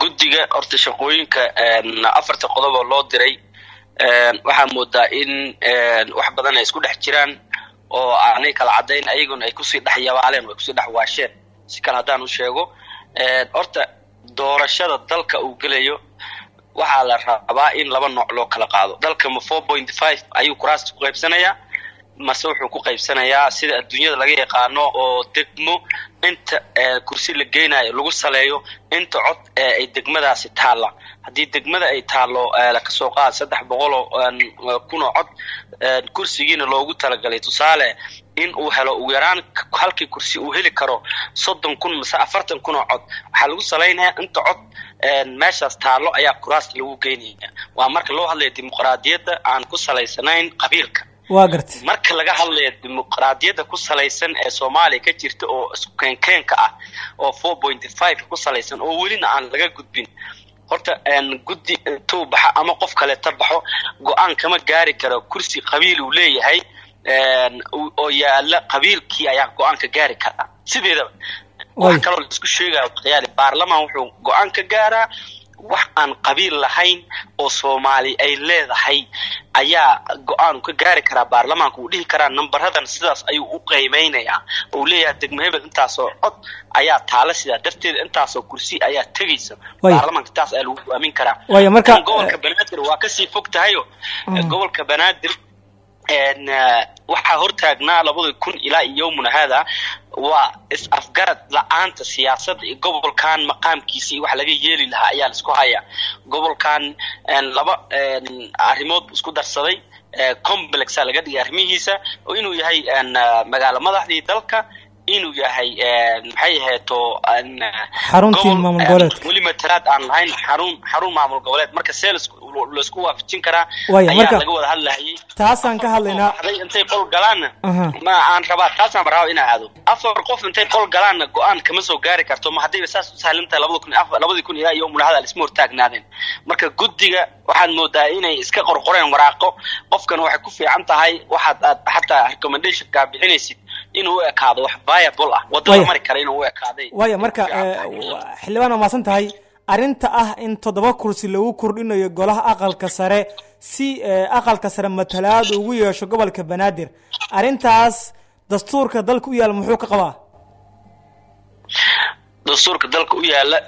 guddiga horta shaqooyinka afarta qodoboo loo diray waxaa moodaa in wax badan ay isku dhex jiraan oo aanay kala caddayn ayaguna ay ku sii dhex yabaaleen oo ay ku sii dhex waasheen. Si kale haddaan u sheego horta doorashada dalka uu gelayo waxaa la rabaa in laba nooc loo kala qaado. Dalka ma four point five ayuu kuraasta ku qaybsanayaa mase wuxuu ku qaybsanayaa sida adduunyada laga yaqaano oo degmo inta kursi la geynayo lagu saleeyo inta cod ay degmadaasi taalla. Haddii degmada ay taallo ka soo qaad saddex boqoloo kunoo cod kursigiina loogu talagalay. Tusaale in uu helo ugu yaraan halkii kursi uu heli karo soddon kun mase afartan kun oo cod waxaa lagu salaynayaa inta cod meeshaas taallo ayaa kuraasta lagu geynaya waa marka loo hadlaya dimuqraadiyadda aan ku salaysanayn qabiilka waa gartay marka laga hadlaya dimuqraadiyadda ku salaysan ee soomaaliya ka jirta oo iskukeenkeenka ah oo four point five ku salaysan oo welina aan laga gudbin horta guddi intuu baxa ama qof kaleeta baxo go'aan kama gaari karo. Kursi qabiil uu leeyahay oo yaalla qabiilkii ayaa go'aan ka gaari karaa sideedaba wax kaloo la isku sheegaya khiyaali baarlamaan wuxuu go'aan ka gaaraa wax aan qabiil lahayn oo soomaali ay leedahay ayaa go'aan ka gaari karaa baarlamaanka uu dhihi karaa numbaradan sidaas ayuu u qiimeynayaa ou leeyahay degmo hebel intaasoo cod ayaa taala sidaa darteeda intaasoo kursi ayaa tegaysa. Baarlamaanka taas ayaa lagu aamin karaa. Gobolka banaadir waa ka sii fog tahayo. Gobolka banaadir waxaa hortaagnaa labada kun ilaa iyo yowmuna haada waa is-afgarad la'aanta siyaasadda iyo gobolkan maqaamkiisa iyo wax laga yeeli lahaa ayaa la isku haya gobolkan laba arrimood isku darsaday. Complexa laga dhigay arrimihiisa. Oo inuu yahay magaalo madaxdii dalka inuu yahay maxay aheeto xaruntii maamul goboleedka. weli matalaad aan lahayn xarun xarun maamul goboleed. Marka see la isku waafajin karaa ayaa laga wada hadlahayay taasaan ka hadlaynaa intay qol galaanna ma aan rabaa taasaan rabaa inaa aado afar qof intay qol galaanna go'aan kama soo gaari karto ma haddayba saas u sahlan tahay labadii kun ilaa iyo mulahada isma hortaagnaadeen marka guddiga waxaad moodaa inay iska qorqoreen waraaqo qofkan waxay ku fiican tahay waxaad aad xataa recommendationkaa bixinaysid inuu u ekaado wax viable ah waddada mari kara inuu u ekaaday waaya marka xildhibaan waa mahadsan tahay arrinta ah in toddoba kursi lagu kordhinayo golaha aqalka sare si eh, aqalka sare matalaad ugu yeesho gobolka banaadir. Arrintaas dastuurka dalka u yaal muxuu ka qabaa? Dastuurka dalka u yaalla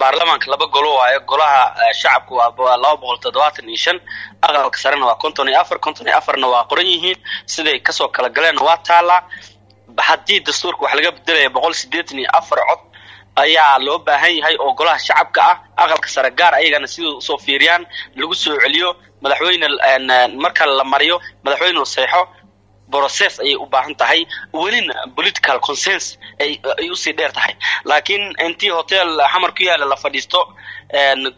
baarlamaanka laba golo waayo golaha eh, shacabka waa laba boqol toddobaatan iyo shan. Aqalka sarena waa konton iyo afar konton iyo afarna waa qoran yihiin. Siday ka soo kala galeenna waa taalaa haddii dastuurka wax laga bedelaya boqol siddeetan iyo afar cod ayaa loo baahan yahay oo golaha shacabka ah aqalka sare gaar ayagana siduu u soo fiiriyaan lagu soo celiyo madaxweyne marka la mariyo madaxweyne seexo process ayay u baahan tahay. Welina political consens ay u sii dheer tahay. Laakiin intii hotel xamar ku yaalla la fadhiisto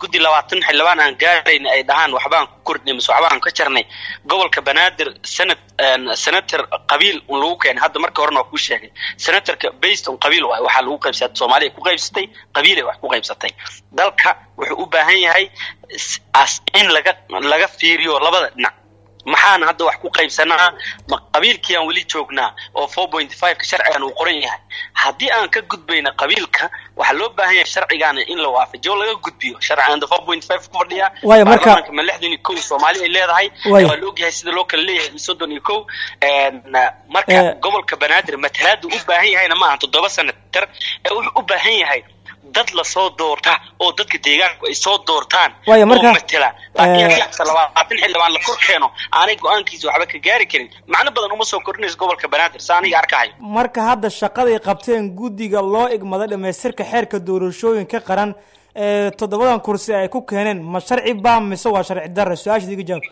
guddi labaatan xildhibaan aan gaarayn ay dhahaan waxbaan ku mise waxbaan ka jarnay. Gobolka banaadir en, senator qabiil un lagu keenay. Hadda marka horena waa kuu sheegay. Senatorka based on qabiil waay waxaa lagu qaybsatay soomaaliya ku qaybsatay qabiilay wax ku qaybsatay. Dalka wuxuu u baahan yahay in laga laga fiiriyo labada dhinac maxaan hadda wax ku qaybsanaa? Ma qabiilkiiaan weli joognaa oo four point five-ka sharcigan uu qoran yahay. Haddii aan ka gudbayna qabiilka waxaa loo baahan yahay sharcigaana in la waafajiyo laga gudbiyo. Sharcigan four point five ku fadhiya baarlamaanka ma lixdan iyo kow soomaali ay leedahay waa la ogyahay sida loo kala leeyahay soddon iyo kow. En, marka Eh. gobolka banaadir matalaadu u baahan yahayna maaha toddoba senatar ee wuxuu u baahan yahay dad la soo doorta oo dadka deegaanku ay soo doortaan Waayo, marka- oo matela laakiin Eh. haddii xataa labaatan xildhibaan la kor keeno aanay go'aankiisa waxba ka gaari karin. Macno badan uma soo kordhinayso gobolka banaadir sa aniga arkahayo marka hadda shaqaday qabteen guddiga loo igmaday dhamaystirka xeerka doorashooyinka qaran ee toddobadan kursi ay ku keeneen ma sharci baa mise waa sharci darre? Su'aashaad iga jawaab.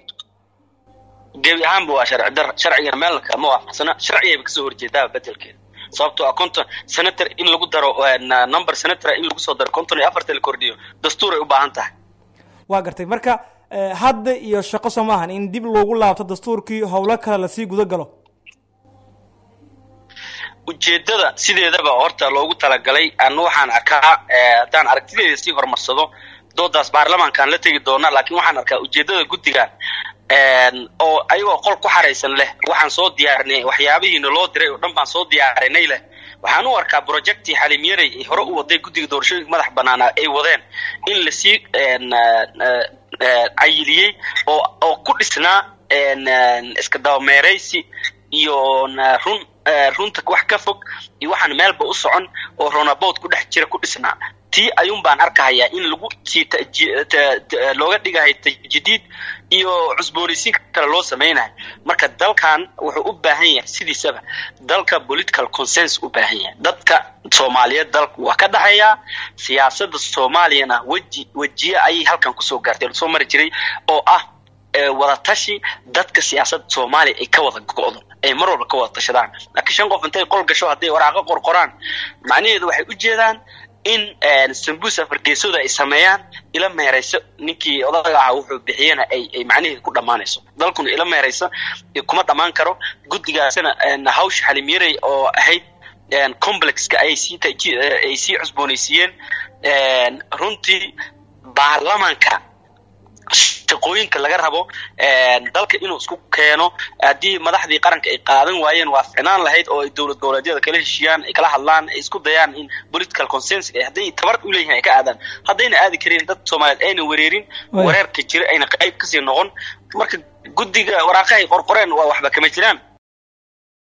Gebi ahaanba waa sharci dar sharcigana meel kama waafaqsana sharcigayba ka soo horjeedaa bedelkeeda sababtoo ah konton senator in lagu daro en, number senator in lagu soo daro konton iyo afarta la kordhiyo dastuur ay u baahan tahay. Waa gartay. Marka eh, hadda iyo shaqo soo maahan in dib loogu laabto dastuurkii howlo kale la sii guda galo? Ujeedada sideedaba horta loogu talagalay anu waxaan arkaa eh, haddaan aragtideeda sii horumarsado doodaas baarlamaankaan la tegi doona laakiin waxaan arkaa ujeedada guddigan oo ayagoo qol ku xaraysan leh waxaan soo diyaarinay waxyaabihiina loo diray oo dhan baan soo diyaarinay leh. Waxaan u arkaa projectii xalimyaray ay hore u waday guddiga doorashooyinka madax banaana ay wadeen. In la sii cayiliyey oo oo ku dhisnaa iska dabameeraysi iyo run runta wax ka fog iyo waxaan meelba u socon oo ronabood ku dhex jira ku dhisnaa. Tii ayuun baan arkahayaa in lagu looga dhigahay tajdiid iyo cusboonaysiin kale loo samaynayo marka dalkan wuxuu u baahan yahay sidiisaba dalka political consens u baahan yahay. Dadka soomaaliyeed dalku waa ka dhexeeyaa siyaasadda soomaaliyana weji wejiye ayay halkan ku soo gaartay soo mari jiray oo ah wadatashi dadka siyaasadda soomaaliya ay ka wada go'do ay mar walba ka wada tashadaan. Laakiin shan qof intay qol gasho hadday waraaqo qorqoraan macnaheedu waxay u jeedaan in sambuus afargeesooda ay sameeyaan ila meerayso ninkii odaga ahaa wuxuu bixiyena ay ay macnaheedu ku dhammaanayso. Dalkuna ila meerayso kuma dhammaan karo. Guddigaasina hawsha xalimyaray oo ahayd complexka ayay sii ay sii cusboonaysiiyeen. Runtii baarlamaanka shaqooyinka laga rabo dalka inuu isku keeno haddii madaxdii qaranka ay qaadan waayeen waa ficnaan lahayd oo ay dowlad goboleedyada kala heshiiyaan ay kala hadlaan ay isku dayaan in political consens hadday tabar u leeyihiin ay ka aadaan. Haddayna aadi karin dad soomaaliyeed ayna wereerin wareerka jira ayna qayb ka sii noqon. Marka guddiga waraaqahay qorqoreen waa waxba kama jiraan